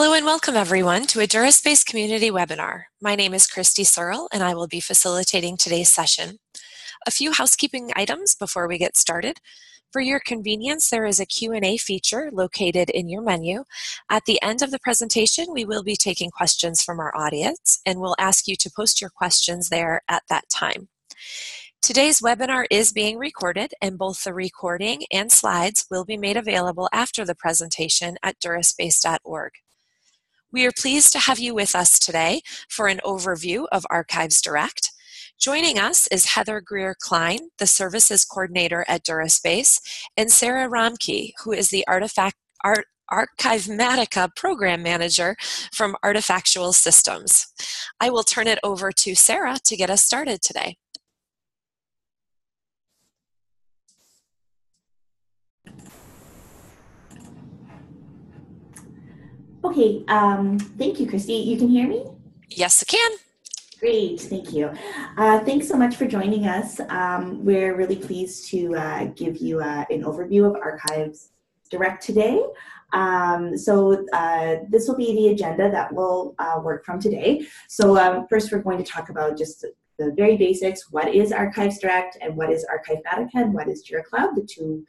Hello and welcome everyone to a DuraSpace community webinar. My name is Christy Searle and I will be facilitating today's session. A few housekeeping items before we get started. For your convenience, there is a Q&A feature located in your menu. At the end of the presentation, we will be taking questions from our audience and we'll ask you to post your questions there at that time. Today's webinar is being recorded and both the recording and slides will be made available after the presentation at duraspace.org. We are pleased to have you with us today for an overview of Archives Direct. Joining us is Heather Greer Klein, the Services Coordinator at DuraSpace, and Sarah Romkey, who is the Artifact Art Archivematica Program Manager from Artefactual Systems. I will turn it over to Sarah to get us started today. Okay, um, thank you, Christy. You can hear me? Yes, I can. Great, thank you. Uh, thanks so much for joining us. Um, we're really pleased to uh, give you uh, an overview of Archives Direct today. Um, so uh, this will be the agenda that we'll uh, work from today. So um, first we're going to talk about just the very basics. What is Archives Direct and what is Archivematica and what is DuraCloud, the two,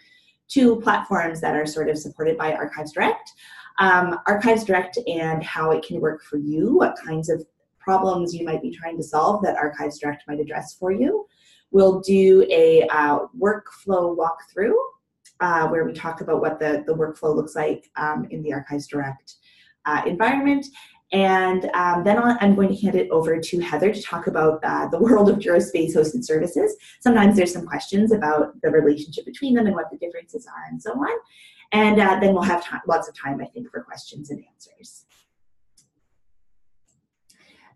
two platforms that are sort of supported by Archives Direct um, Archives Direct and how it can work for you, what kinds of problems you might be trying to solve that Archives Direct might address for you. We'll do a uh, workflow walkthrough uh, where we talk about what the, the workflow looks like um, in the Archives Direct uh, environment. And um, then i am going to hand it over to Heather to talk about uh, the world of DuraSpace hosted services. Sometimes there's some questions about the relationship between them and what the differences are and so on. And uh, then we'll have time, lots of time, I think, for questions and answers.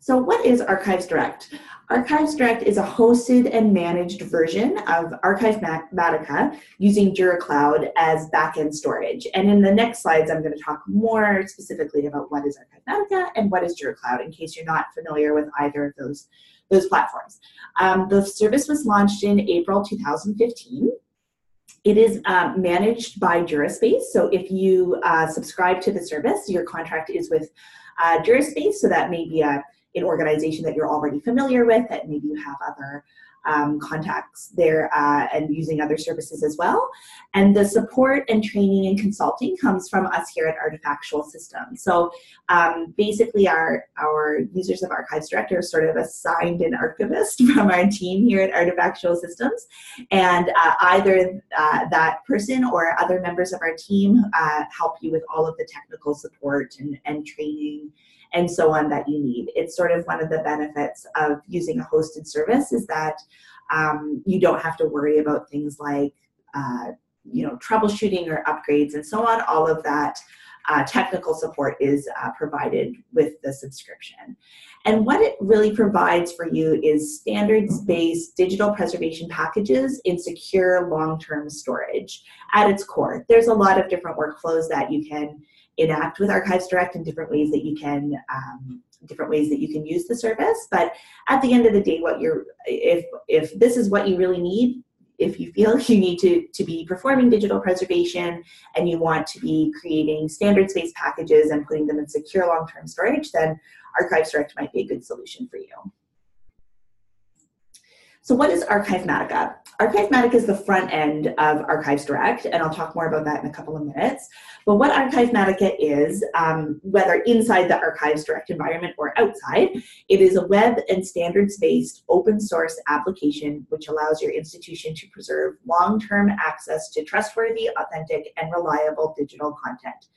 So what is Archives Direct? Archives Direct is a hosted and managed version of Archivematica using DuraCloud as backend storage. And in the next slides, I'm going to talk more specifically about what is Archivematica and what is DuraCloud in case you're not familiar with either of those, those platforms. Um, the service was launched in April 2015. It is uh, managed by DuraSpace. So if you uh, subscribe to the service, your contract is with uh, DuraSpace. So that may be a, an organization that you're already familiar with, that maybe you have other um, contacts there uh, and using other services as well. And the support and training and consulting comes from us here at Artefactual Systems. So um, basically our, our users of Archives Director are sort of assigned an archivist from our team here at Artefactual Systems. And uh, either uh, that person or other members of our team uh, help you with all of the technical support and, and training and so on that you need. It's sort of one of the benefits of using a hosted service is that um, you don't have to worry about things like uh, you know troubleshooting or upgrades and so on. All of that uh, technical support is uh, provided with the subscription. And what it really provides for you is standards-based digital preservation packages in secure long-term storage at its core. There's a lot of different workflows that you can enact with Archives Direct in different ways that you can um, different ways that you can use the service. But at the end of the day, what you're if if this is what you really need, if you feel you need to, to be performing digital preservation and you want to be creating standards-based packages and putting them in secure long-term storage, then Archives Direct might be a good solution for you. So what is Archivematica? Archivematica is the front end of Archives Direct, and I'll talk more about that in a couple of minutes. But what Archivematica is, um, whether inside the Archives Direct environment or outside, it is a web and standards-based open source application which allows your institution to preserve long-term access to trustworthy, authentic, and reliable digital content.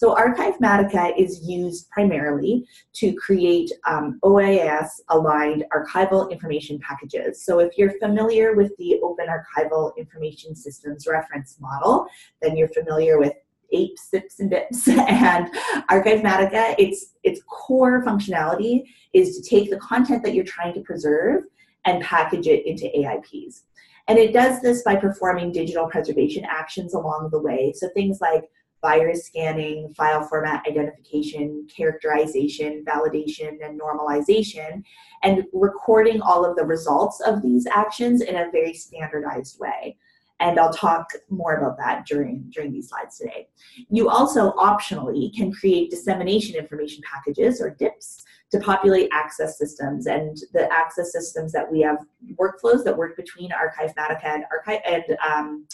So Archivematica is used primarily to create um, OAIS-aligned archival information packages. So if you're familiar with the Open Archival Information Systems reference model, then you're familiar with APE, SIPs, and DIPs. and Archivematica, its, its core functionality is to take the content that you're trying to preserve and package it into AIPs. And it does this by performing digital preservation actions along the way. So things like virus scanning, file format identification, characterization, validation, and normalization, and recording all of the results of these actions in a very standardized way. and I'll talk more about that during, during these slides today. You also optionally can create dissemination information packages or DIPs to populate access systems and the access systems that we have workflows that work between Archivematica and Archive and um,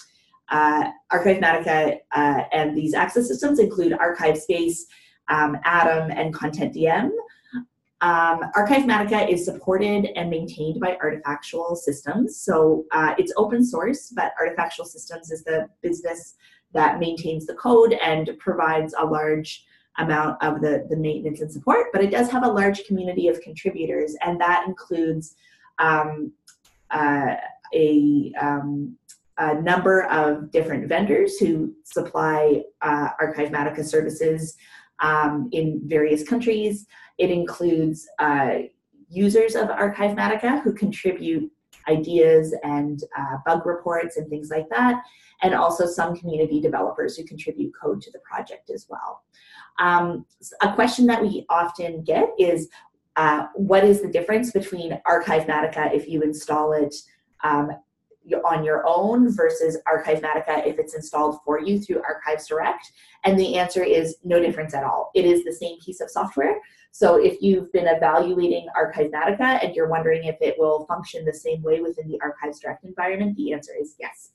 uh, Archivematica uh, and these access systems include ArchivesSpace, um, Atom, and Content DM. Um, Archivematica is supported and maintained by Artefactual Systems. So uh, it's open source, but Artefactual Systems is the business that maintains the code and provides a large amount of the, the maintenance and support, but it does have a large community of contributors, and that includes um, uh, a, um, a, number of different vendors who supply uh, Archivematica services um, in various countries. It includes uh, users of Archivematica who contribute ideas and uh, bug reports and things like that, and also some community developers who contribute code to the project as well. Um, a question that we often get is, uh, what is the difference between Archivematica if you install it um, on your own versus Archivematica if it's installed for you through Archives Direct? And the answer is no difference at all. It is the same piece of software. So if you've been evaluating Archivematica and you're wondering if it will function the same way within the Archives Direct environment, the answer is yes.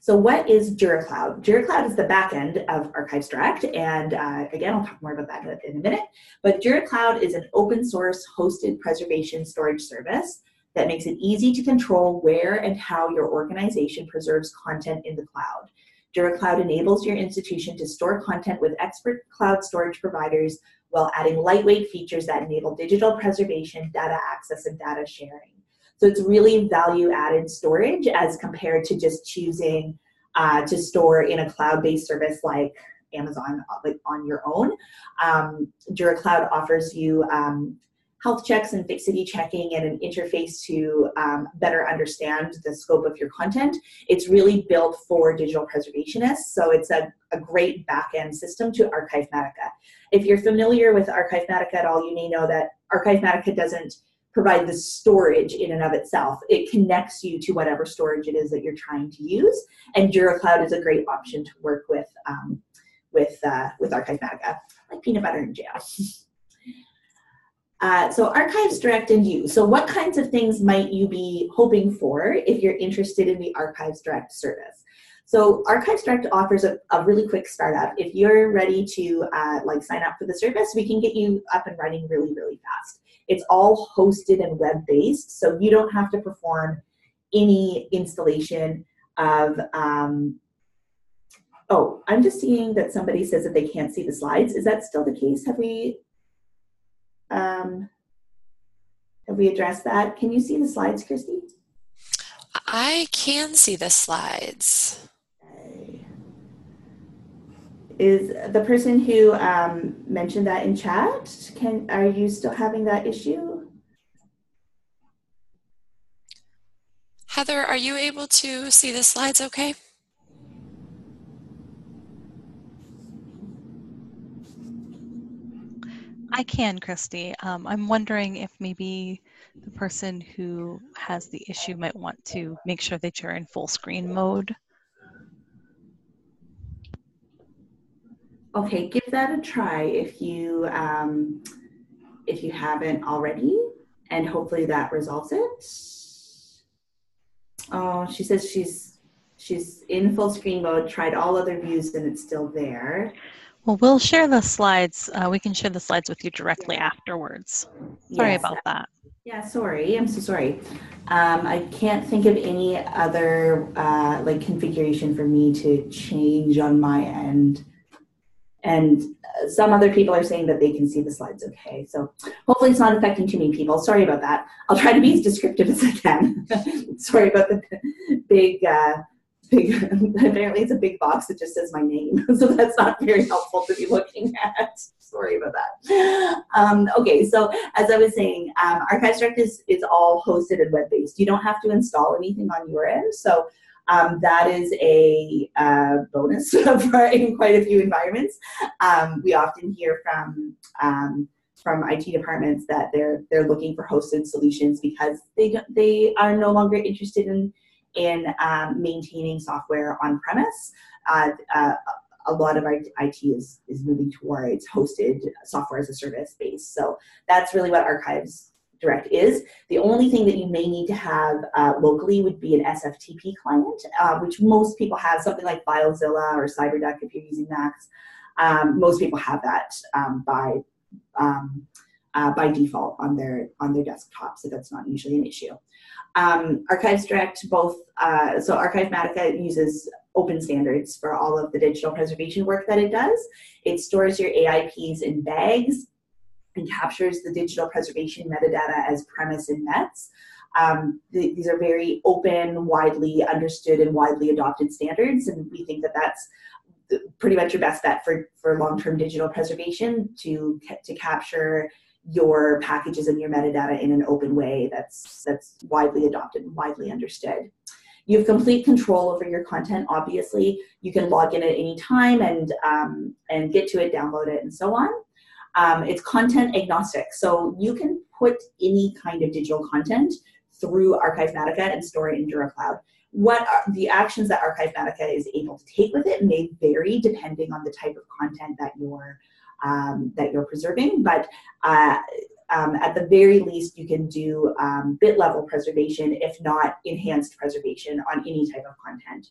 So what is DuraCloud? DuraCloud is the backend of Archives Direct, and uh, again, I'll talk more about that in a minute. But DuraCloud is an open source hosted preservation storage service that makes it easy to control where and how your organization preserves content in the cloud. DuraCloud enables your institution to store content with expert cloud storage providers while adding lightweight features that enable digital preservation, data access, and data sharing. So it's really value added storage as compared to just choosing uh, to store in a cloud based service like Amazon like on your own. Um, DuraCloud offers you um, health checks and fixity checking and an interface to um, better understand the scope of your content. It's really built for digital preservationists, so it's a, a great back-end system to Archivematica. If you're familiar with Archivematica at all, you may know that Archivematica doesn't provide the storage in and of itself. It connects you to whatever storage it is that you're trying to use, and DuraCloud is a great option to work with um, with uh, with Archivematica, like peanut butter and jam. Uh, so Archives Direct and you. So what kinds of things might you be hoping for if you're interested in the Archives Direct service? So Archives Direct offers a, a really quick startup. If you're ready to uh, like sign up for the service, we can get you up and running really, really fast. It's all hosted and web-based, so you don't have to perform any installation of um, Oh, I'm just seeing that somebody says that they can't see the slides. Is that still the case? Have we um, have we addressed that? Can you see the slides, Christy? I can see the slides. Okay. Is the person who um, mentioned that in chat, can are you still having that issue? Heather, are you able to see the slides okay? I can, Christy. Um, I'm wondering if maybe the person who has the issue might want to make sure that you're in full screen mode. Okay, give that a try if you um, if you haven't already, and hopefully that resolves it. Oh, she says she's she's in full screen mode, tried all other views, and it's still there. Well, we'll share the slides. Uh, we can share the slides with you directly afterwards. Sorry yes. about that. Yeah, sorry. I'm so sorry. Um, I can't think of any other uh, like configuration for me to change on my end. And uh, some other people are saying that they can see the slides okay. So hopefully it's not affecting too many people. Sorry about that. I'll try to be as descriptive as I can. sorry about the big uh, big apparently it's a big box that just says my name so that's not very helpful to be looking at. Sorry about that. Um, okay so as i was saying um, archives direct is, is all hosted and web-based. You don't have to install anything on your end so um, that is a uh, bonus for in quite a few environments. Um, we often hear from um, from IT departments that they're they're looking for hosted solutions because they they are no longer interested in in um, maintaining software on premise. Uh, uh, a lot of IT is, is moving towards hosted software as a service base. So that's really what Archives Direct is. The only thing that you may need to have uh, locally would be an SFTP client, uh, which most people have, something like FileZilla or CyberDuck if you're using Macs. Um, most people have that um, by um, uh, by default on their on their desktop, so that's not usually an issue. Um, Archives Direct both uh, so Archivematica uses open standards for all of the digital preservation work that it does. It stores your AIPs in bags and captures the digital preservation metadata as PREMIS and mets. Um, th these are very open, widely understood, and widely adopted standards, and we think that that's pretty much your best bet for, for long-term digital preservation to, to capture your packages and your metadata in an open way that's, that's widely adopted and widely understood. You have complete control over your content, obviously. You can log in at any time and, um, and get to it, download it, and so on. Um, it's content agnostic, so you can put any kind of digital content through Archivematica and store it in DuraCloud what are the actions that Archivematica is able to take with it may vary depending on the type of content that you're um, that you're preserving, but uh, um, at the very least, you can do um, bit level preservation, if not enhanced preservation on any type of content.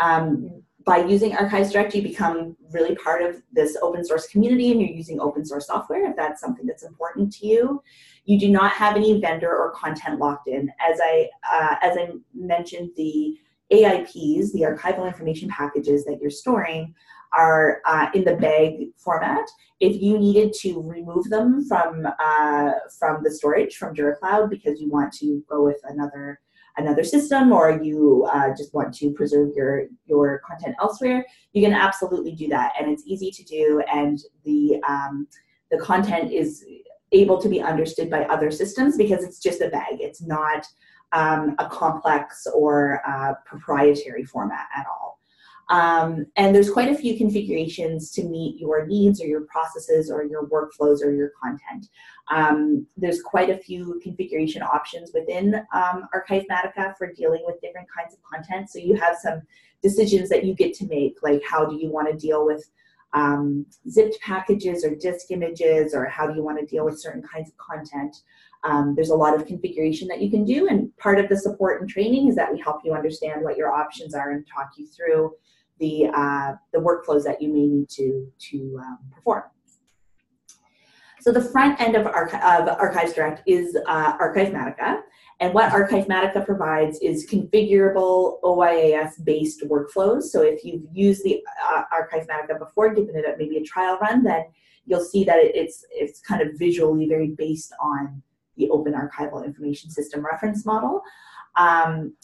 Um, by using Archives Direct, you become really part of this open source community and you're using open source software if that's something that's important to you. You do not have any vendor or content locked in. As I, uh, as I mentioned, the AIPs, the archival information packages that you're storing, are uh, in the bag format. If you needed to remove them from uh, from the storage from DuraCloud because you want to go with another another system or you uh, just want to preserve your your content elsewhere, you can absolutely do that, and it's easy to do, and the um, the content is able to be understood by other systems because it's just a bag. It's not um, a complex or uh, proprietary format at all. Um, and there's quite a few configurations to meet your needs or your processes or your workflows or your content. Um, there's quite a few configuration options within um, Archivematica for dealing with different kinds of content. So you have some decisions that you get to make, like how do you want to deal with um, zipped packages or disk images, or how do you want to deal with certain kinds of content. Um, there's a lot of configuration that you can do, and part of the support and training is that we help you understand what your options are and talk you through the, uh, the workflows that you may need to, to um, perform. So the front end of, Archi of Archives Direct is uh, Archivematica. And what Archivematica provides is configurable OAIS-based workflows. So if you've used the uh, Archivematica before, given it maybe a trial run, then you'll see that it's, it's kind of visually very based on the Open Archival Information System reference model. Um,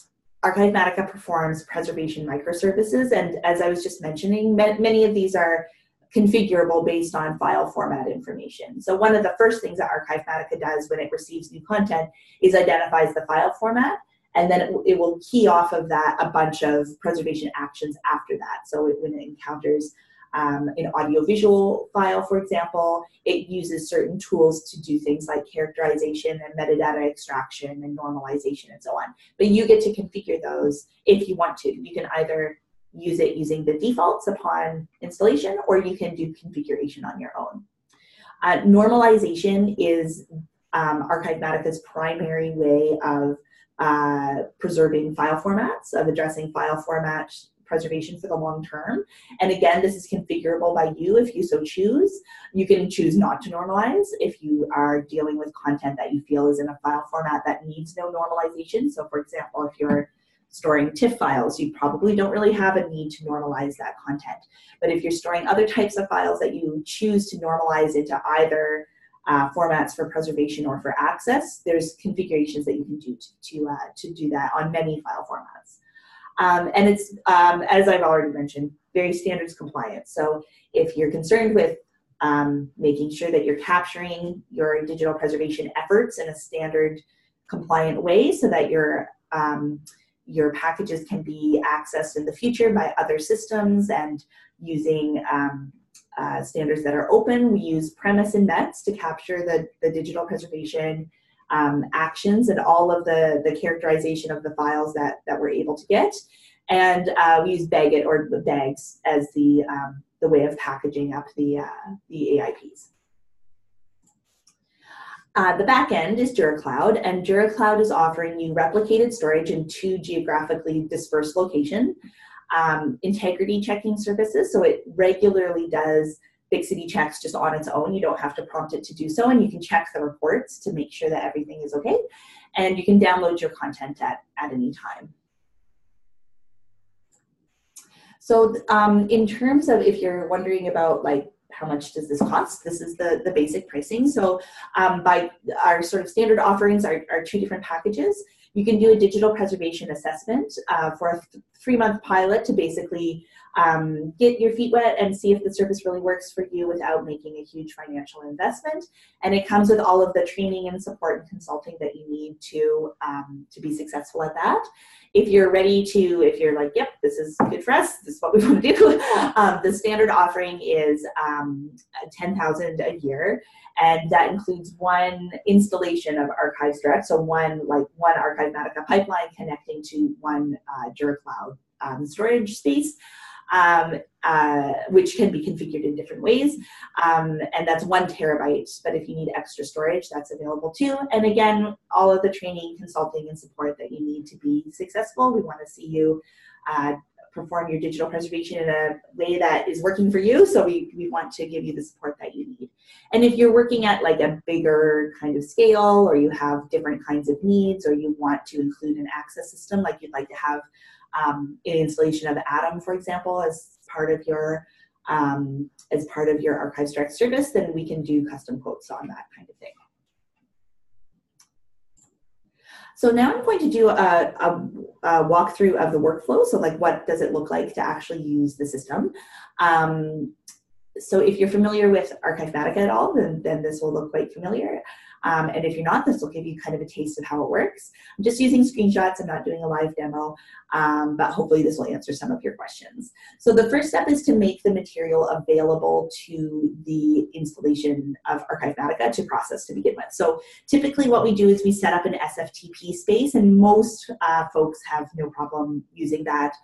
Archivematica performs preservation microservices, and as I was just mentioning, many of these are configurable based on file format information. So one of the first things that Archivematica does when it receives new content is identifies the file format, and then it, it will key off of that a bunch of preservation actions after that. So it, when it encounters um, an audiovisual file, for example, it uses certain tools to do things like characterization and metadata extraction and normalization and so on. But you get to configure those if you want to. You can either use it using the defaults upon installation or you can do configuration on your own. Uh, normalization is um, Archivematica's primary way of uh, preserving file formats, of addressing file format preservation for the long term. And again, this is configurable by you if you so choose. You can choose not to normalize if you are dealing with content that you feel is in a file format that needs no normalization. So for example, if you're storing TIFF files, you probably don't really have a need to normalize that content. But if you're storing other types of files that you choose to normalize into either uh, formats for preservation or for access, there's configurations that you can do to, to, uh, to do that on many file formats. Um, and it's, um, as I've already mentioned, very standards compliant. So if you're concerned with um, making sure that you're capturing your digital preservation efforts in a standard compliant way so that your, um, your packages can be accessed in the future by other systems and using um, uh, standards that are open. We use PREMIS and METS to capture the, the digital preservation um, actions and all of the, the characterization of the files that, that we're able to get. And uh, we use BagIt or bags as the, um, the way of packaging up the, uh, the AIPs. Uh, the back end is DuraCloud, and DuraCloud is offering you replicated storage in two geographically dispersed locations. Um, integrity checking services, so it regularly does Fixity checks just on its own. You don't have to prompt it to do so, and you can check the reports to make sure that everything is okay. And you can download your content at, at any time. So um, in terms of if you're wondering about like how much does this cost? This is the, the basic pricing. So um, by our sort of standard offerings are, are two different packages. You can do a digital preservation assessment uh, for a three month pilot to basically um, get your feet wet and see if the service really works for you without making a huge financial investment. And it comes with all of the training and support and consulting that you need to, um, to be successful at that. If you're ready to, if you're like, yep, this is good for us, this is what we want to do, um, the standard offering is um, 10000 a year. And that includes one installation of Archives Direct, so one like one Archivematica pipeline connecting to one uh, DuraCloud um, storage space um, uh, which can be configured in different ways. Um, and that's one terabyte, but if you need extra storage, that's available too. And again, all of the training, consulting, and support that you need to be successful. We want to see you uh, perform your digital preservation in a way that is working for you. So we, we want to give you the support that you need. And if you're working at like a bigger kind of scale or you have different kinds of needs or you want to include an access system, like you'd like to have um, installation of Atom, for example, as part of your um, as part of your Archives Direct service, then we can do custom quotes on that kind of thing. So now I'm going to do a, a, a, walkthrough of the workflow. So like what does it look like to actually use the system? Um, so if you're familiar with Archivematica at all, then, then this will look quite familiar. Um, and if you're not, this will give you kind of a taste of how it works. I'm just using screenshots. I'm not doing a live demo, um, but hopefully this will answer some of your questions. So the first step is to make the material available to the installation of Archivematica to process to begin with. So typically what we do is we set up an SFTP space, and most uh, folks have no problem using that.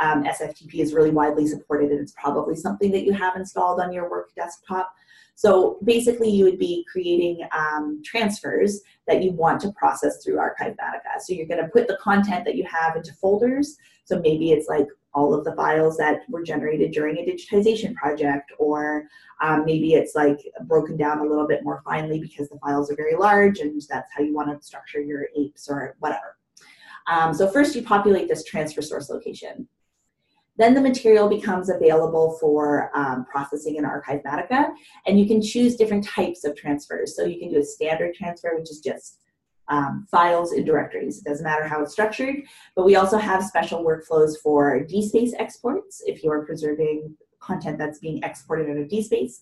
Um, SFTP is really widely supported and it's probably something that you have installed on your work desktop. So basically you would be creating um, transfers that you want to process through Archivematica. So you're gonna put the content that you have into folders. So maybe it's like all of the files that were generated during a digitization project, or um, maybe it's like broken down a little bit more finely because the files are very large and that's how you want to structure your apes or whatever. Um, so first you populate this transfer source location. Then the material becomes available for um, processing in Archivematica, and you can choose different types of transfers. So you can do a standard transfer, which is just um, files in directories. It doesn't matter how it's structured, but we also have special workflows for DSpace exports if you are preserving content that's being exported out of DSpace.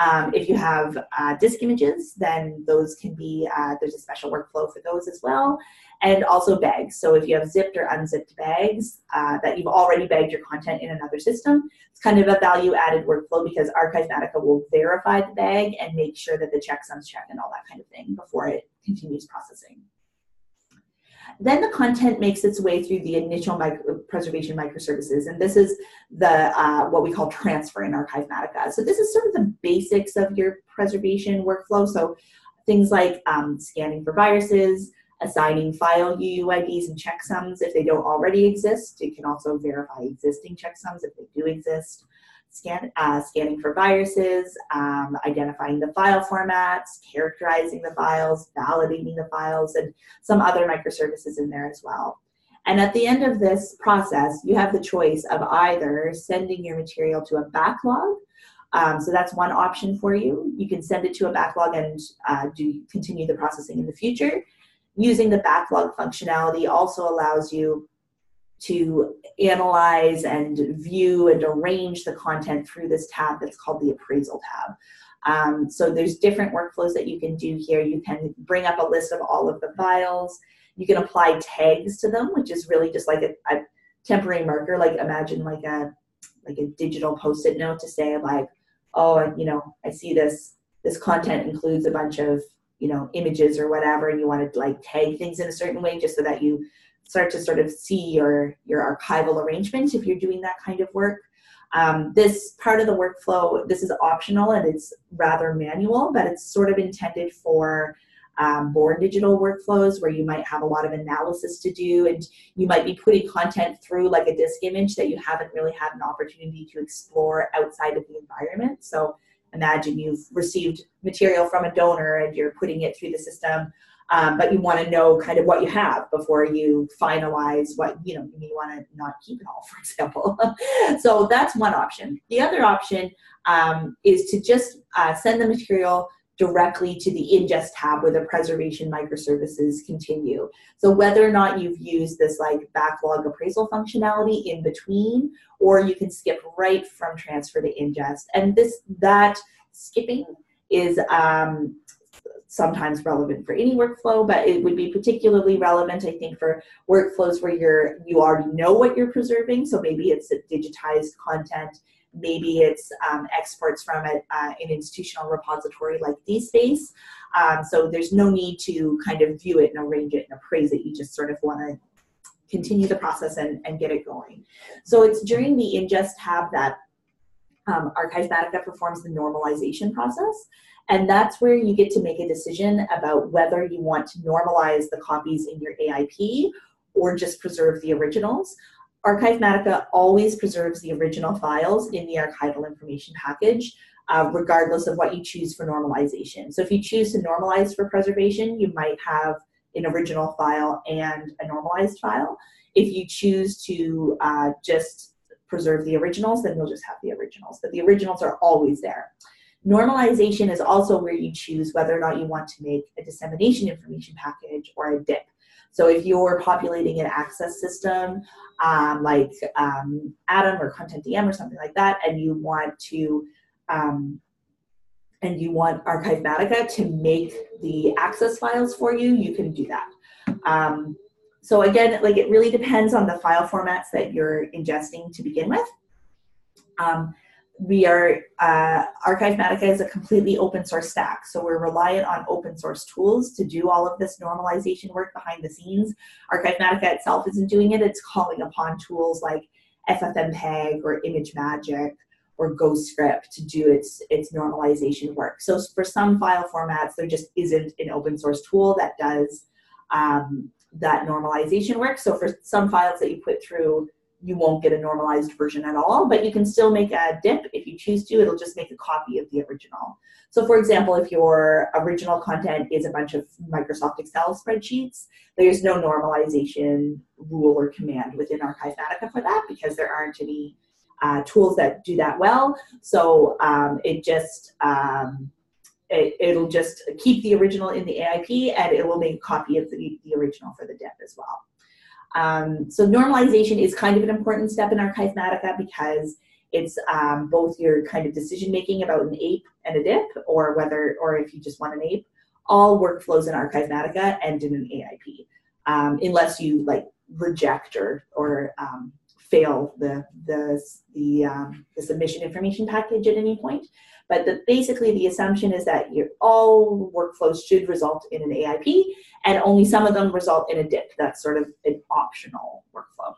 Um, if you have uh, disk images, then those can be, uh, there's a special workflow for those as well. And also bags. So if you have zipped or unzipped bags uh, that you've already bagged your content in another system, it's kind of a value added workflow because Archivematica will verify the bag and make sure that the checksums check and all that kind of thing before it continues processing. Then the content makes its way through the initial micro preservation microservices, and this is the uh, what we call transfer in Archivematica. So this is sort of the basics of your preservation workflow. So things like um, scanning for viruses, assigning file UUIDs and checksums if they don't already exist. You can also verify existing checksums if they do exist scan, uh, scanning for viruses, um, identifying the file formats, characterizing the files, validating the files, and some other microservices in there as well. And at the end of this process, you have the choice of either sending your material to a backlog. Um, so that's one option for you. You can send it to a backlog and uh, do continue the processing in the future. Using the backlog functionality also allows you to analyze and view and arrange the content through this tab that's called the appraisal tab. Um, so there's different workflows that you can do here. You can bring up a list of all of the files. You can apply tags to them, which is really just like a, a temporary marker. Like imagine like a like a digital post-it note to say like oh, you know, I see this this content includes a bunch of you know images or whatever, and you want to like tag things in a certain way just so that you start to sort of see your your archival arrangement if you're doing that kind of work. Um, this part of the workflow, this is optional and it's rather manual, but it's sort of intended for um, born digital workflows where you might have a lot of analysis to do and you might be putting content through like a disk image that you haven't really had an opportunity to explore outside of the environment. So imagine you've received material from a donor and you're putting it through the system um, but you want to know kind of what you have before you finalize what you know you may want to not keep it all for example so that's one option the other option um, is to just uh, send the material directly to the ingest tab where the preservation microservices continue. So whether or not you've used this like backlog appraisal functionality in between, or you can skip right from transfer to ingest. And this that skipping is um, sometimes relevant for any workflow, but it would be particularly relevant, I think, for workflows where you're you already know what you're preserving. So maybe it's a digitized content, maybe it's um, exports from a, uh, an institutional repository like DSpace. Um, so there's no need to kind of view it and arrange it and appraise it. You just sort of want to continue the process and, and get it going. So it's during the ingest tab that um, Archivematica performs the normalization process. And that's where you get to make a decision about whether you want to normalize the copies in your AIP or just preserve the originals. Archivematica always preserves the original files in the archival information package, uh, regardless of what you choose for normalization. So if you choose to normalize for preservation, you might have an original file and a normalized file. If you choose to uh, just preserve the originals, then you'll just have the originals. But the originals are always there. Normalization is also where you choose whether or not you want to make a dissemination information package or a DIP. So if you're populating an access system um, like um, Atom or Content DM or something like that, and you want to um, and you want Archivematica to make the access files for you, you can do that. Um, so again, like it really depends on the file formats that you're ingesting to begin with. We are uh, Archivematica is a completely open source stack, so we're reliant on open source tools to do all of this normalization work behind the scenes. Archivematica itself isn't doing it; it's calling upon tools like FFmpeg or ImageMagick or Ghostscript to do its its normalization work. So for some file formats, there just isn't an open source tool that does um, that normalization work. So for some files that you put through you won't get a normalized version at all, but you can still make a dip if you choose to. It'll just make a copy of the original. So for example, if your original content is a bunch of Microsoft Excel spreadsheets, there's no normalization rule or command within Archivematica for that because there aren't any uh, tools that do that well. So um, it just, um, it, will just keep the original in the AIP and it will make a copy of the, the original for the dip as well. Um, so normalization is kind of an important step in Archivematica because it's um, both your kind of decision making about an ape and a dip, or whether, or if you just want an ape. All workflows in Archivematica end in an AIP, um, unless you like reject or or um, fail the the the, um, the submission information package at any point. But the, basically, the assumption is that your, all workflows should result in an AIP, and only some of them result in a DIP. That's sort of an optional workflow.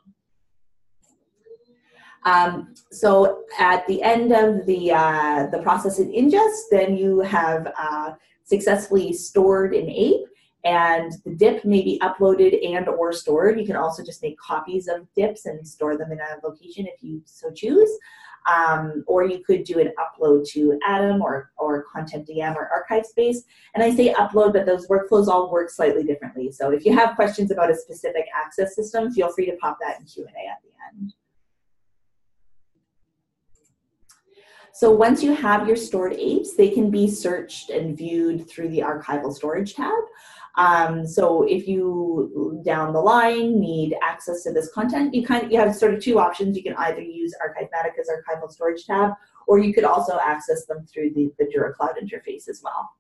Um, so at the end of the, uh, the process in ingest, then you have uh, successfully stored an ape and the dip may be uploaded and or stored. You can also just make copies of dips and store them in a location if you so choose. Um, or you could do an upload to Atom or, or Content DM or ArchivesSpace. And I say upload, but those workflows all work slightly differently. So if you have questions about a specific access system, feel free to pop that in Q&A at the end. So once you have your stored apes, they can be searched and viewed through the archival storage tab. Um, so if you down the line need access to this content, you kind of you have sort of two options. You can either use Archivematica's archival storage tab, or you could also access them through the, the DuraCloud interface as well.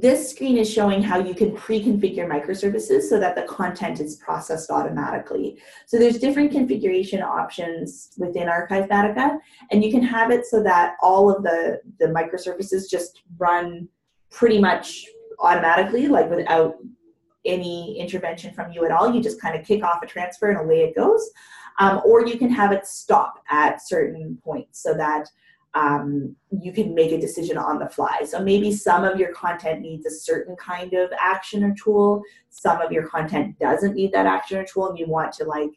this screen is showing how you can pre-configure microservices so that the content is processed automatically. So there's different configuration options within Archivematica, and you can have it so that all of the, the microservices just run pretty much automatically, like without any intervention from you at all. You just kind of kick off a transfer and away it goes. Um, or you can have it stop at certain points so that um, you can make a decision on the fly. So maybe some of your content needs a certain kind of action or tool. Some of your content doesn't need that action or tool, and you want to like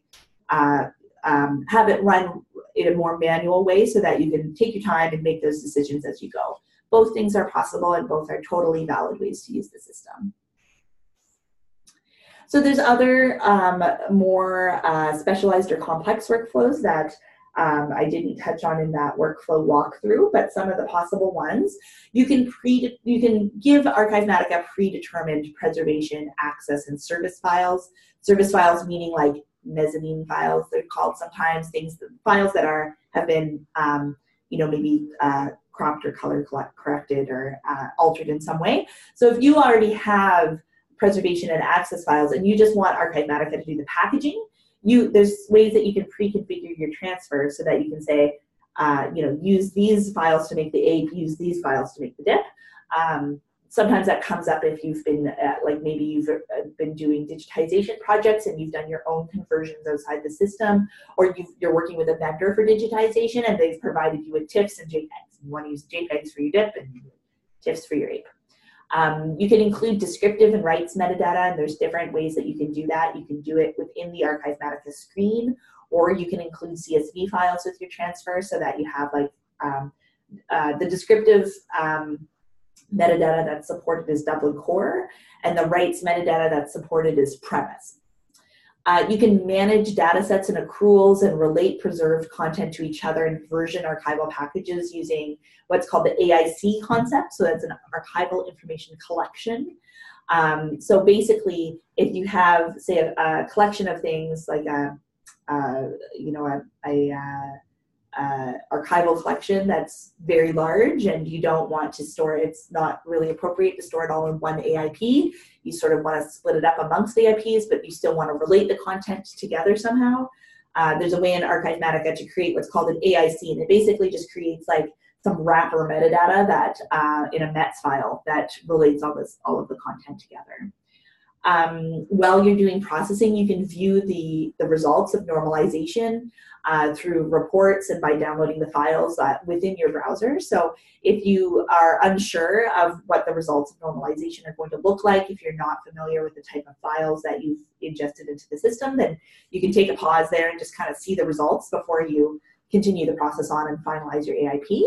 uh, um, have it run in a more manual way so that you can take your time and make those decisions as you go. Both things are possible, and both are totally valid ways to use the system. So there's other um, more uh, specialized or complex workflows that um, I didn't touch on in that workflow walkthrough, but some of the possible ones. You can pre you can give Archivematica predetermined preservation, access, and service files. Service files meaning like mezzanine files. They're called sometimes things files that are have been um, you know maybe uh, cropped or color corrected or uh, altered in some way. So if you already have preservation and access files and you just want Archivematica to do the packaging, you there's ways that you can pre-configure your transfer so that you can say, uh, you know, use these files to make the ape, use these files to make the dip. Um, sometimes that comes up if you've been uh, like maybe you've uh, been doing digitization projects and you've done your own conversions outside the system or you are working with a vendor for digitization and they've provided you with TIFFs and JPEGs. You want to use JPEGs for your dip and TIFFs for your ape. Um, you can include descriptive and rights metadata, and there's different ways that you can do that. You can do it within the Archivematica screen, or you can include CSV files with your transfer so that you have like um, uh, the descriptive um, metadata that's supported is Dublin Core, and the rights metadata that's supported is PREMIS. Uh, you can manage data sets and accruals and relate preserved content to each other in version archival packages using what's called the AIC concept. So that's an archival information collection. Um, so basically, if you have, say, a, a collection of things like a, a you know, a, a uh, archival collection that's very large and you don't want to store it, it's not really appropriate to store it all in one AIP. You sort of want to split it up amongst AIPs, but you still want to relate the content together somehow. Uh, there's a way in Archivematica to create what's called an AIC, and it basically just creates like some wrapper metadata that uh, in a METS file that relates all this all of the content together. Um, while you're doing processing, you can view the, the results of normalization uh, through reports and by downloading the files uh, within your browser. So if you are unsure of what the results of normalization are going to look like, if you're not familiar with the type of files that you've ingested into the system, then you can take a pause there and just kind of see the results before you continue the process on and finalize your AIP.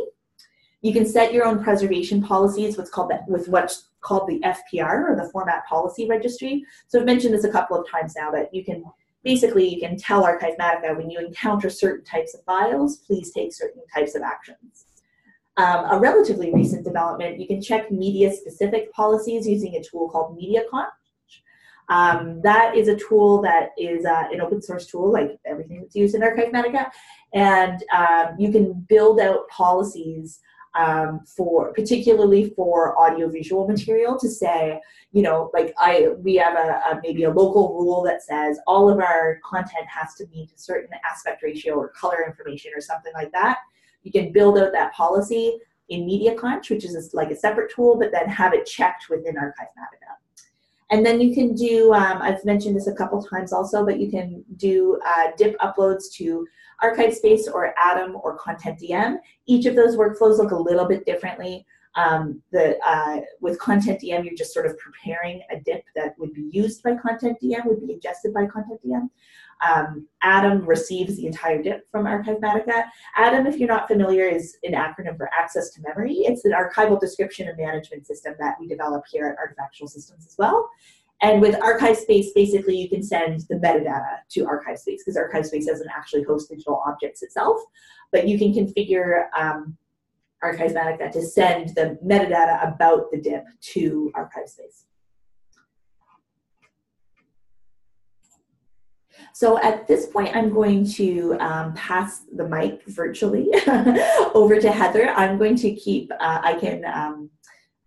You can set your own preservation policies, what's called with what's called the FPR or the Format Policy Registry. So I've mentioned this a couple of times now that you can basically you can tell Archivematica when you encounter certain types of files, please take certain types of actions. Um, a relatively recent development, you can check media-specific policies using a tool called MediaConch. Um, that is a tool that is uh, an open source tool, like everything that's used in Archivematica, and um, you can build out policies um, for particularly for audiovisual material to say, you know, like I we have a, a, maybe a local rule that says all of our content has to meet a certain aspect ratio or color information or something like that. You can build out that policy in MediaConch, which is like a separate tool, but then have it checked within Archivematica. And then you can do, um, I've mentioned this a couple times also, but you can do uh, DIP uploads to ArchivesSpace or Atom or ContentDM. Each of those workflows look a little bit differently. Um, the, uh, with ContentDM, you're just sort of preparing a dip that would be used by ContentDM, would be ingested by ContentDM. Um, Atom receives the entire dip from Archivematica. Atom, if you're not familiar, is an acronym for Access to Memory. It's an archival description and management system that we develop here at Artefactual Systems as well. And with ArchivesSpace, basically you can send the metadata to ArchivesSpace because ArchivesSpace doesn't actually host digital objects itself, but you can configure um, to send the metadata about the dip to ArchivesSpace. So at this point, I'm going to um, pass the mic virtually over to Heather. I'm going to keep, uh, I can um,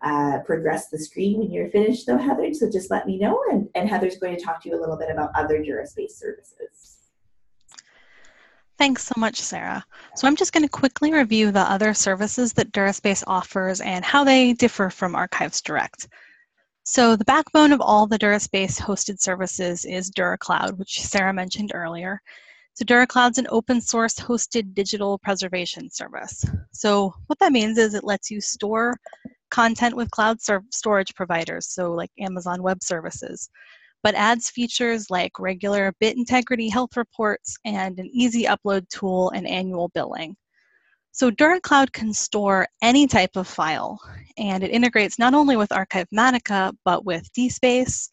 uh, progress the screen when you're finished though, Heather, so just let me know and, and Heather's going to talk to you a little bit about other DuraSpace services. Thanks so much, Sarah. So I'm just going to quickly review the other services that DuraSpace offers and how they differ from Archives Direct. So the backbone of all the DuraSpace hosted services is DuraCloud, which Sarah mentioned earlier. So DuraCloud's an open source hosted digital preservation service. So what that means is it lets you store content with cloud storage providers, so like Amazon Web Services, but adds features like regular bit integrity health reports and an easy upload tool and annual billing. So DuraCloud can store any type of file, and it integrates not only with Archivematica, but with DSpace,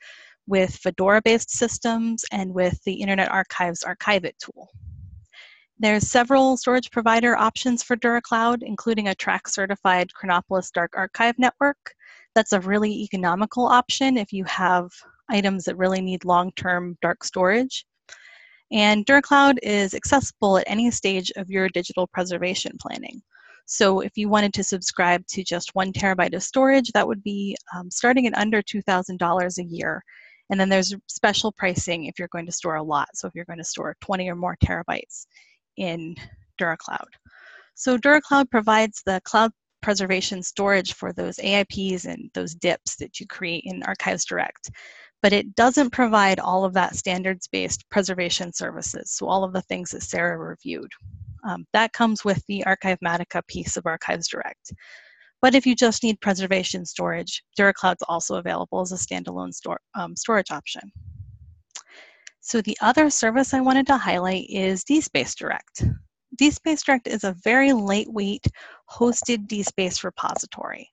with Fedora-based systems, and with the Internet Archive's Archive-It tool. There's several storage provider options for DuraCloud, including a TRAC-certified Chronopolis Dark Archive network. That's a really economical option if you have items that really need long-term dark storage. And DuraCloud is accessible at any stage of your digital preservation planning. So if you wanted to subscribe to just one terabyte of storage, that would be um, starting at under $2,000 a year. And then there's special pricing if you're going to store a lot. So if you're going to store 20 or more terabytes in DuraCloud. So DuraCloud provides the cloud preservation storage for those AIPs and those DIPs that you create in Archives Direct but it doesn't provide all of that standards-based preservation services, so all of the things that Sarah reviewed. Um, that comes with the Archivematica piece of Archives Direct. But if you just need preservation storage, DuraCloud's also available as a standalone um, storage option. So the other service I wanted to highlight is DSpace Direct. DSpace Direct is a very lightweight hosted DSpace repository.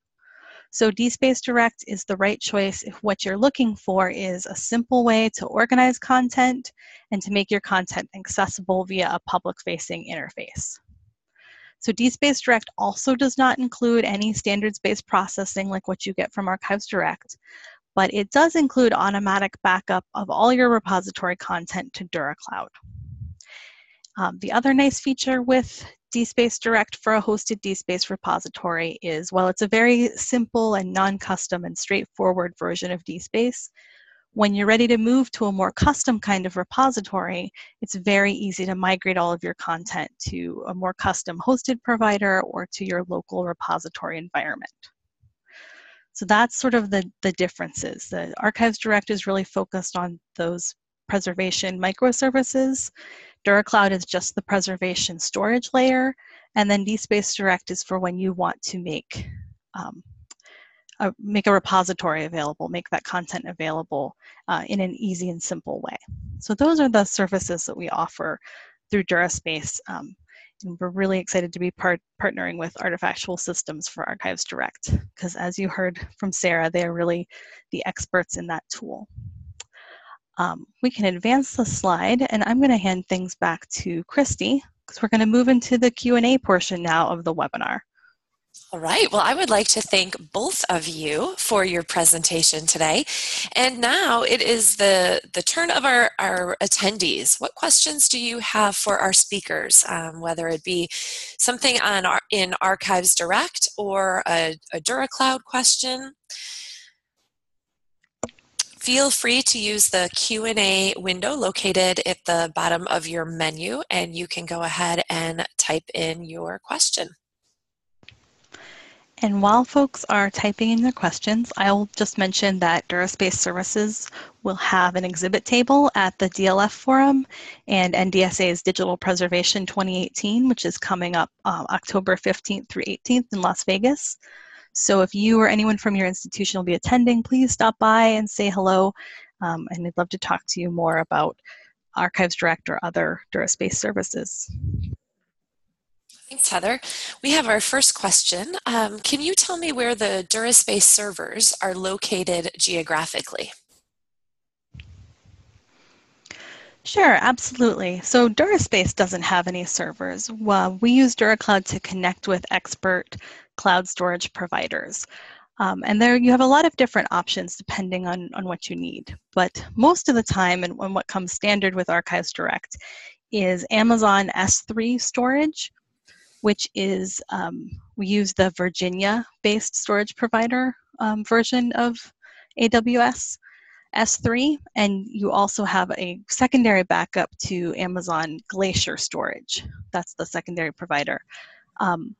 So DSpace Direct is the right choice if what you're looking for is a simple way to organize content and to make your content accessible via a public-facing interface. So DSpace Direct also does not include any standards-based processing like what you get from Archives Direct, but it does include automatic backup of all your repository content to DuraCloud. Um, the other nice feature with DSpace Direct for a hosted DSpace repository is, while it's a very simple and non-custom and straightforward version of DSpace. When you're ready to move to a more custom kind of repository, it's very easy to migrate all of your content to a more custom hosted provider or to your local repository environment. So that's sort of the, the differences. The Archives Direct is really focused on those preservation microservices DuraCloud is just the preservation storage layer, and then DSpace Direct is for when you want to make um, a, make a repository available, make that content available uh, in an easy and simple way. So those are the services that we offer through DuraSpace. Um, we're really excited to be part partnering with Artefactual Systems for Archives Direct, because as you heard from Sarah, they are really the experts in that tool. Um, we can advance the slide and I'm going to hand things back to Christy because we're going to move into the Q&A portion now of the webinar. All right. Well, I would like to thank both of you for your presentation today. And now it is the, the turn of our, our attendees. What questions do you have for our speakers, um, whether it be something on our, in Archives Direct or a, a DuraCloud question? Feel free to use the Q&A window located at the bottom of your menu and you can go ahead and type in your question. And while folks are typing in their questions, I'll just mention that DuraSpace Services will have an exhibit table at the DLF Forum and NDSA's Digital Preservation 2018, which is coming up uh, October 15th through 18th in Las Vegas. So if you or anyone from your institution will be attending, please stop by and say hello. Um, and I'd love to talk to you more about Archives Direct or other DuraSpace services. Thanks, Heather. We have our first question. Um, can you tell me where the DuraSpace servers are located geographically? Sure, absolutely. So DuraSpace doesn't have any servers. Well, we use DuraCloud to connect with expert cloud storage providers. Um, and there you have a lot of different options depending on, on what you need. But most of the time, and, and what comes standard with Archives Direct, is Amazon S3 storage. Which is um, we use the Virginia-based storage provider um, version of AWS S3, and you also have a secondary backup to Amazon Glacier Storage. That's the secondary provider. Um,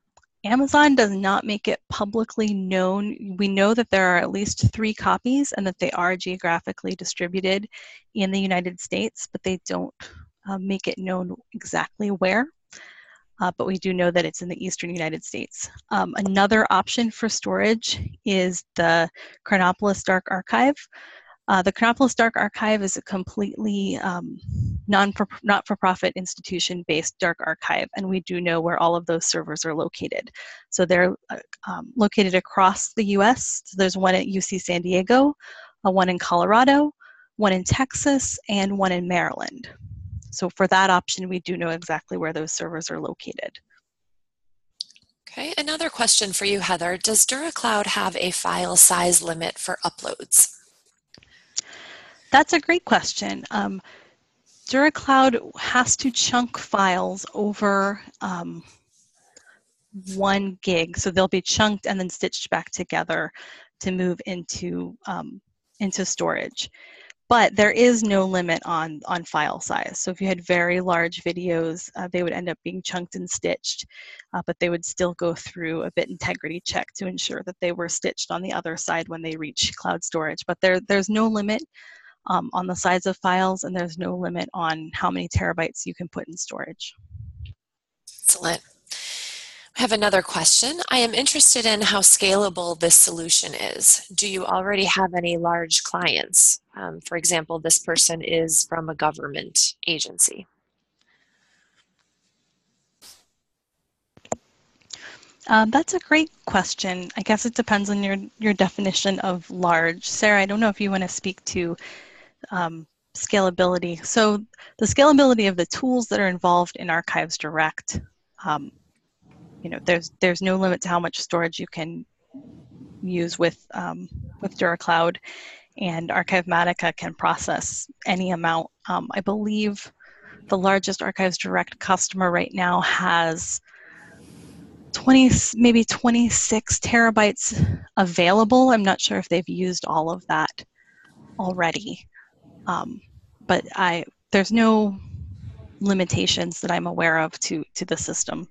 Amazon does not make it publicly known. We know that there are at least three copies and that they are geographically distributed in the United States, but they don't uh, make it known exactly where. Uh, but we do know that it's in the eastern United States. Um, another option for storage is the Chronopolis Dark Archive. Uh, the Chronopolis Dark Archive is a completely um, non not for profit institution based dark archive, and we do know where all of those servers are located. So they're uh, um, located across the US. So there's one at UC San Diego, uh, one in Colorado, one in Texas, and one in Maryland. So for that option, we do know exactly where those servers are located. Okay, another question for you, Heather. Does DuraCloud have a file size limit for uploads? That's a great question. Um, DuraCloud has to chunk files over um, one gig, so they'll be chunked and then stitched back together to move into um, into storage. But there is no limit on on file size. So if you had very large videos, uh, they would end up being chunked and stitched, uh, but they would still go through a bit integrity check to ensure that they were stitched on the other side when they reach cloud storage. But there there's no limit um, on the size of files, and there's no limit on how many terabytes you can put in storage. Excellent. Have another question. I am interested in how scalable this solution is. Do you already have any large clients? Um, for example, this person is from a government agency. Um, that's a great question. I guess it depends on your, your definition of large. Sarah, I don't know if you want to speak to um, scalability. So the scalability of the tools that are involved in Archives Direct, um, you know, there's there's no limit to how much storage you can use with um, with DuraCloud, and Archivematica can process any amount. Um, I believe the largest Archives Direct customer right now has 20 maybe 26 terabytes available i'm not sure if they've used all of that already um, but I there's no limitations that I'm aware of to to the system.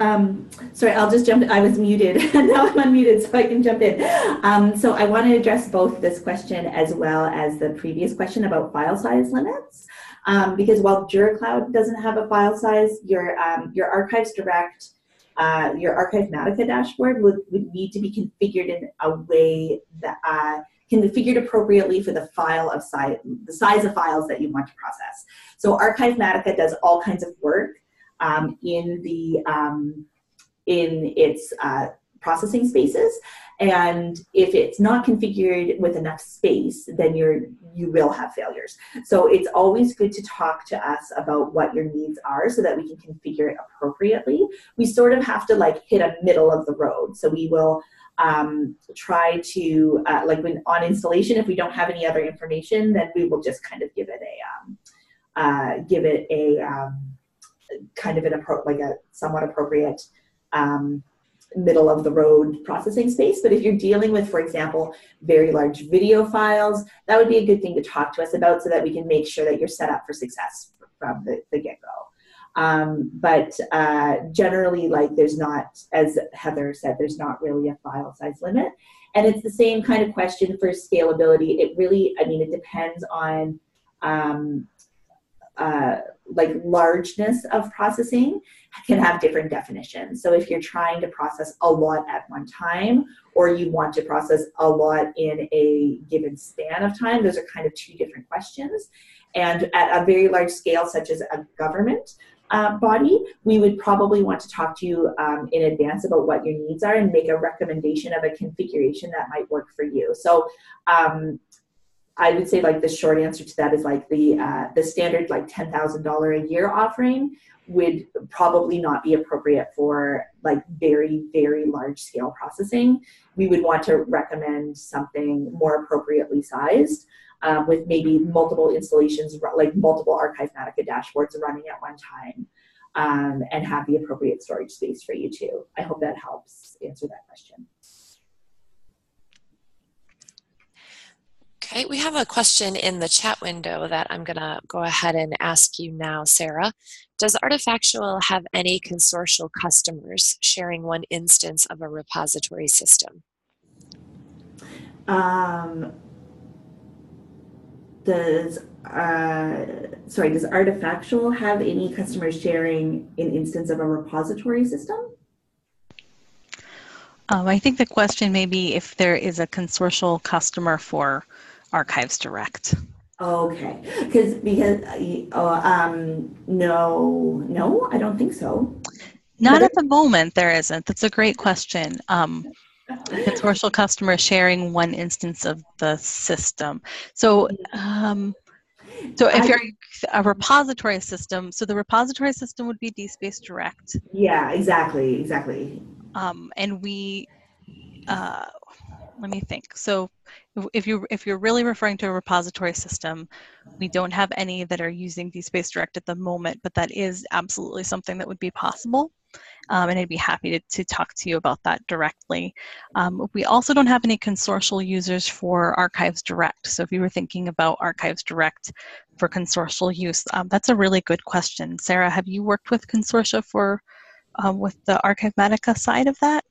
Um, sorry, I'll just jump. I was muted, now I'm unmuted, so I can jump in. Um, so I want to address both this question as well as the previous question about file size limits, um, because while DuraCloud doesn't have a file size, your um, your Archives Direct, uh, your Archivematica dashboard would, would need to be configured in a way that uh, can be configured appropriately for the file of size, the size of files that you want to process. So Archivematica does all kinds of work um, in the um, in its uh, processing spaces, and if it's not configured with enough space, then you're you will have failures. So it's always good to talk to us about what your needs are so that we can configure it appropriately. We sort of have to like hit a middle of the road. So we will um, try to uh, like when on installation if we don't have any other information then we will just kind of give it a um, uh, give it a um, kind of an appro- like a somewhat appropriate um, middle of the road processing space but if you're dealing with for example very large video files that would be a good thing to talk to us about so that we can make sure that you're set up for success from the, the get-go um, but uh, generally, like there's not, as Heather said, there's not really a file size limit. And it's the same kind of question for scalability. It really, I mean, it depends on um, uh, like largeness of processing can have different definitions. So if you're trying to process a lot at one time, or you want to process a lot in a given span of time, those are kind of two different questions. And at a very large scale, such as a government, uh, body, we would probably want to talk to you um, in advance about what your needs are and make a recommendation of a configuration that might work for you. So um, I would say like the short answer to that is like the uh, the standard like ten thousand dollar a year offering would probably not be appropriate for like very very large scale processing. We would want to recommend something more appropriately sized um, with maybe multiple installations, like multiple Archivematica dashboards running at one time. um, and have the appropriate storage space for you too. I hope that helps answer that question. Okay, we have a question in the chat window that I'm going to go ahead and ask you now, Sarah. Does Artefactual have any consortial customers sharing one instance of a repository system? Um, does uh, sorry, does Artefactual have any customers sharing an instance of a repository system? Um, I think the question may be if there is a consortial customer for Archives Direct. Okay, because because uh, um, no, no, I don't think so. Not at the moment, there isn't. That's a great question. Um, consortial customer sharing one instance of the system. So, um, so if you're a repository system, so the repository system would be DSpace Direct. Yeah, exactly, exactly. Um, and we, uh, let me think. So if you if you're really referring to a repository system, we don't have any that are using DSpace Direct at the moment, but that is absolutely something that would be possible. Um, and I'd be happy to, to talk to you about that directly. Um, we also don't have any consortial users for Archives Direct. So if you were thinking about Archives Direct for consortial use, um, that's a really good question. Sarah, have you worked with consortia for um, with the Archivematica side of that?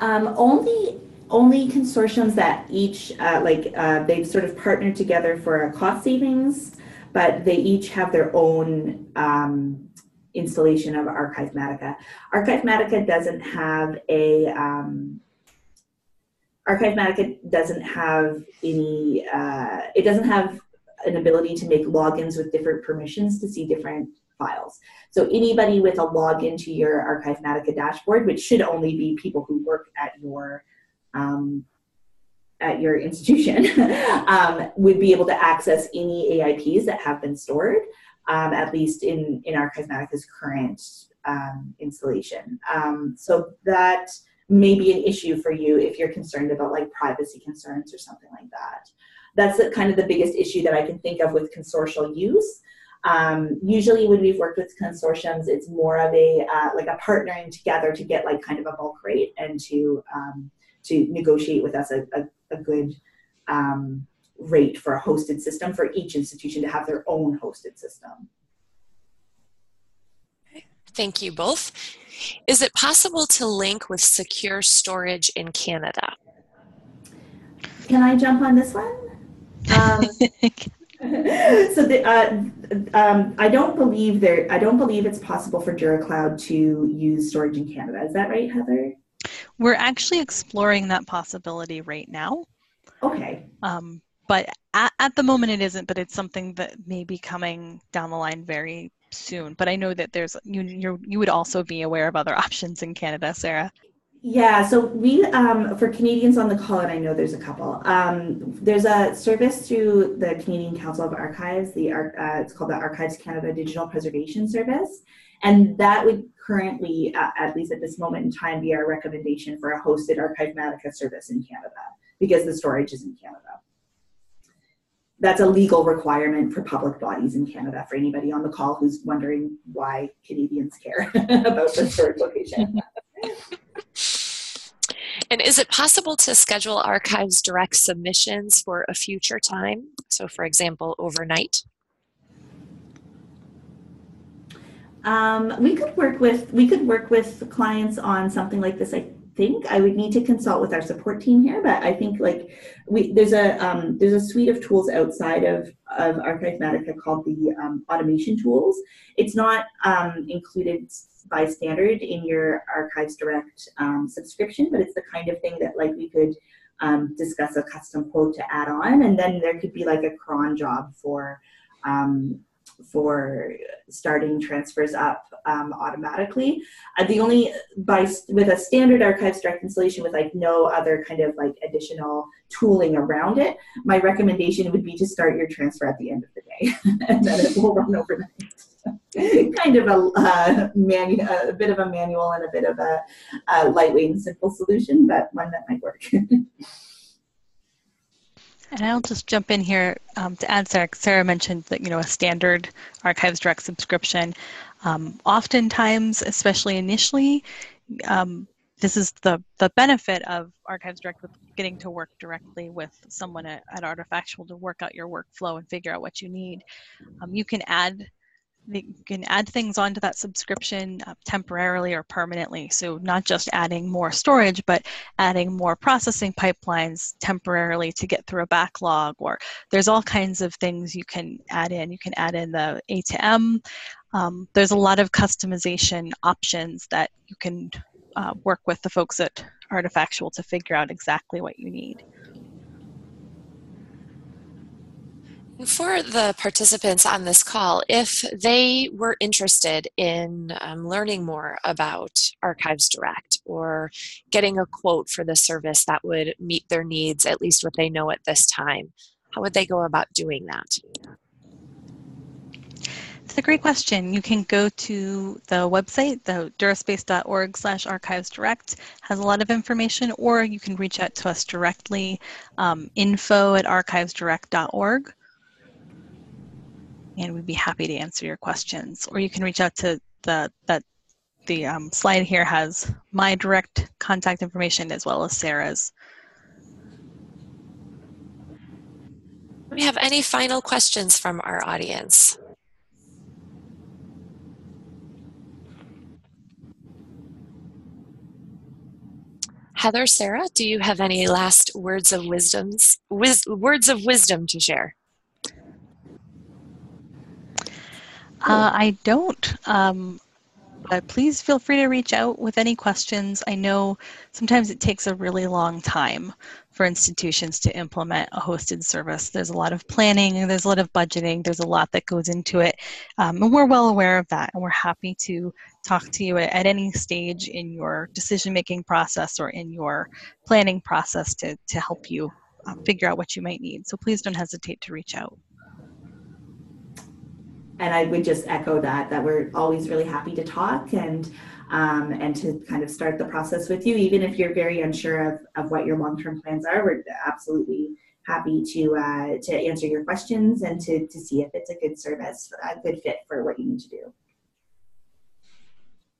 Um, only only consortiums that each uh, like uh, they've sort of partnered together for cost savings, but they each have their own um, installation of Archivematica. Archivematica doesn't have a um, Archivematica doesn't have any. Uh, it doesn't have an ability to make logins with different permissions to see different files. So anybody with a login to your Archivematica dashboard, which should only be people who work at your um, at your institution um, would be able to access any AIPs that have been stored, um, at least in, in Archivematica's current um, installation. Um, so that may be an issue for you if you're concerned about like privacy concerns or something like that. That's the, kind of the biggest issue that I can think of with consortial use. Um, usually when we've worked with consortiums, it's more of a uh, like a partnering together to get like kind of a bulk rate and to um, to negotiate with us a, a, a good um, rate for a hosted system for each institution to have their own hosted system. Thank you both. Is it possible to link with secure storage in Canada? Can I jump on this one? Um, so the, uh, um, I don't believe there. I don't believe it's possible for DuraCloud to use storage in Canada. Is that right, Heather? We're actually exploring that possibility right now. Okay. Um, but at, at the moment it isn't, but it's something that may be coming down the line very soon. But I know that there's you you you would also be aware of other options in Canada, Sarah. Yeah, so we um, for Canadians on the call, and I know there's a couple. Um, there's a service through the Canadian Council of Archives. The uh, it's called the Archives Canada Digital Preservation Service, and that would currently, uh, at least at this moment in time, be our recommendation for a hosted Archivematica service in Canada because the storage is in Canada. That's a legal requirement for public bodies in Canada for anybody on the call who's wondering why Canadians care about the storage location. And is it possible to schedule archives direct submissions for a future time? So, for example, overnight? Um, we could work with we could work with clients on something like this. I think I would need to consult with our support team here, but I think like we there's a um, there's a suite of tools outside of of Archivematica called the um, automation tools. It's not um, included by standard in your Archives Direct um, subscription, but it's the kind of thing that like we could um, discuss a custom quote to add on, and then there could be like a cron job for um, for starting transfers up um, automatically. Uh, the only by with a standard archives direct installation with like no other kind of like additional tooling around it, my recommendation would be to start your transfer at the end of the day, and then it will run overnight. kind of a uh, manu- a bit of a manual and a bit of a, a lightweight and simple solution, but one that might work. And I'll just jump in here um, to add, Sarah, Sarah mentioned that, you know, a standard Archives Direct subscription. Um, oftentimes, especially initially, um, this is the, the benefit of Archives Direct with getting to work directly with someone at, at Artefactual to work out your workflow and figure out what you need. Um, you can add you can add things onto that subscription uh, temporarily or permanently. So not just adding more storage, but adding more processing pipelines temporarily to get through a backlog. Or there's all kinds of things you can add in. You can add in the A to M. Um, there's a lot of customization options that you can uh, work with the folks at Artefactual to figure out exactly what you need. For the participants on this call, if they were interested in um, learning more about Archives Direct or getting a quote for the service that would meet their needs, at least what they know at this time, how would they go about doing that? It's a great question. You can go to the website, the duraspace.org slash archives direct, has a lot of information, or you can reach out to us directly, um, info at archivesdirect.org and we'd be happy to answer your questions. Or you can reach out to the that the um, slide here has my direct contact information as well as Sarah's. Do we have any final questions from our audience? Heather, Sarah, do you have any last words of wisdoms, wis words of wisdom to share? Uh, I don't. Um, but please feel free to reach out with any questions. I know sometimes it takes a really long time for institutions to implement a hosted service. There's a lot of planning, there's a lot of budgeting, there's a lot that goes into it. Um, and we're well aware of that, and we're happy to talk to you at, at any stage in your decision making process or in your planning process to, to help you uh, figure out what you might need. So please don't hesitate to reach out and I would just echo that that we're always really happy to talk and um, and to kind of start the process with you, even if you're very unsure of, of what your long term plans are. We're absolutely happy to uh, to answer your questions and to to see if it's a good service, a good fit for what you need to do.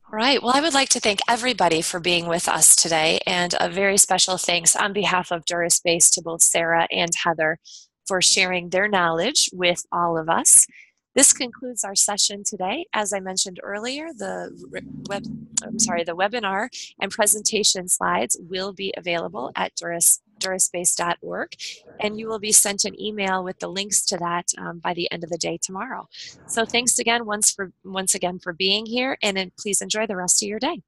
All right. Well, I would like to thank everybody for being with us today, and a very special thanks on behalf of DuraSpace to both Sarah and Heather for sharing their knowledge with all of us. This concludes our session today. As I mentioned earlier, the web, I'm sorry, the webinar and presentation slides will be available at Duras, duraspace.org, and you will be sent an email with the links to that um, by the end of the day tomorrow. So thanks again once for once again for being here, and please enjoy the rest of your day.